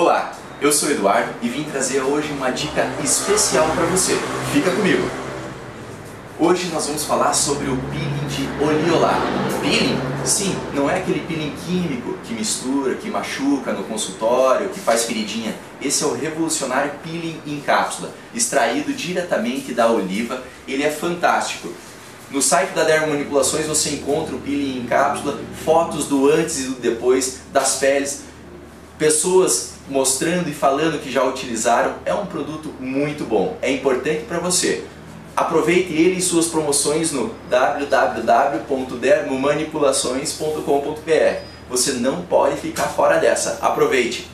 Olá, eu sou o Eduardo e vim trazer hoje uma dica especial para você. Fica comigo! Hoje nós vamos falar sobre o peeling de oleolar. Peeling? Sim, não é aquele peeling químico que mistura, que machuca no consultório, que faz feridinha. Esse é o revolucionário peeling em cápsula, extraído diretamente da oliva. Ele é fantástico. No site da Dermomanipulações você encontra o peeling em cápsula, fotos do antes e do depois das peles, pessoas mostrando e falando que já utilizaram. É um produto muito bom, é importante para você. Aproveite ele e suas promoções no www.dermomanipulações.com.br. Você não pode ficar fora dessa. Aproveite!